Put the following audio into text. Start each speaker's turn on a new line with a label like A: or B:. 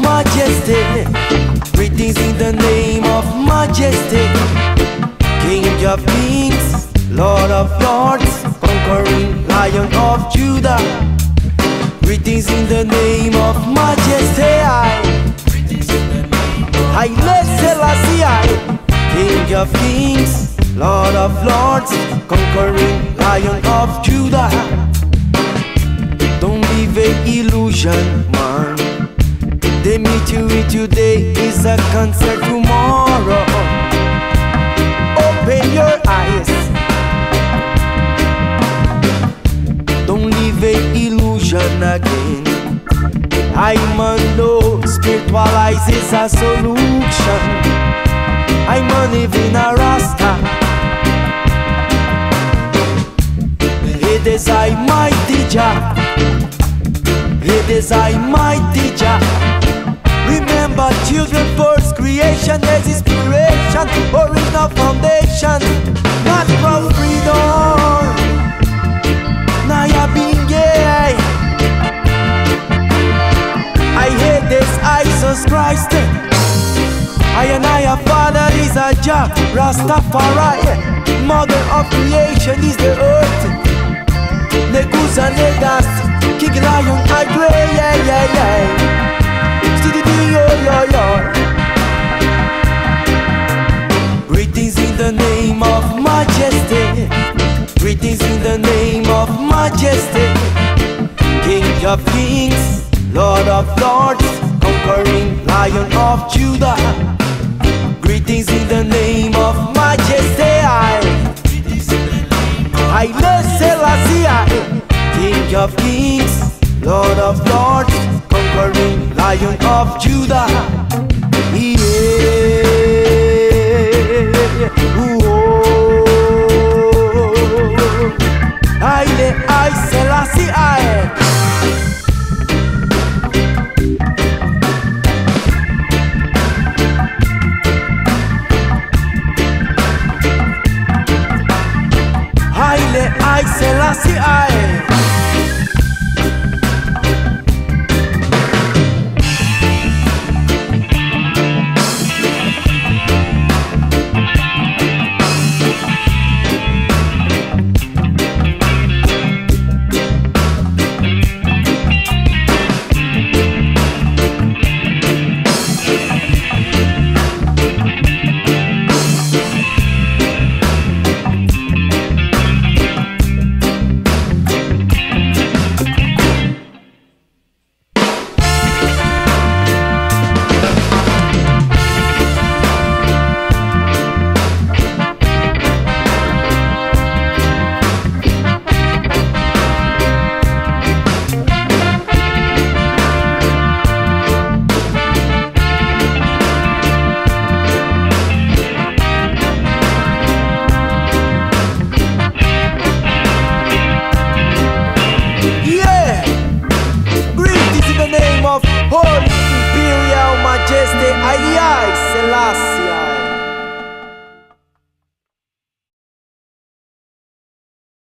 A: majesty. Greetings in the name of majesty. King of kings, Lord of lords, conquering lion of Judah. Greetings in the name of majesty. I Selassie, King of kings, Lord of lords, conquering lion of Judah. Don't live an illusion, man. They meet you with today is a concert tomorrow. Open your eyes. Don't live an illusion again. I man know spiritualize is a solution. I'm a living a rasta. It is I mighty Jah. It creation as inspiration, original foundation, not from freedom. Nyabinghi. I hate this Jesus Christ. I and I, a father is a Jah, Rastafari. Mother of creation is the earth. Negusa Negas, King Lion, I pray, yeah, yeah, yeah. Majesty. King of kings, Lord of lords, conquering lion of Judah. Greetings in the name of majesty. I, I Selassie, King of kings, Lord of lords, conquering lion of Judah. Yeah. Selassie I Ay, ay, Selassie.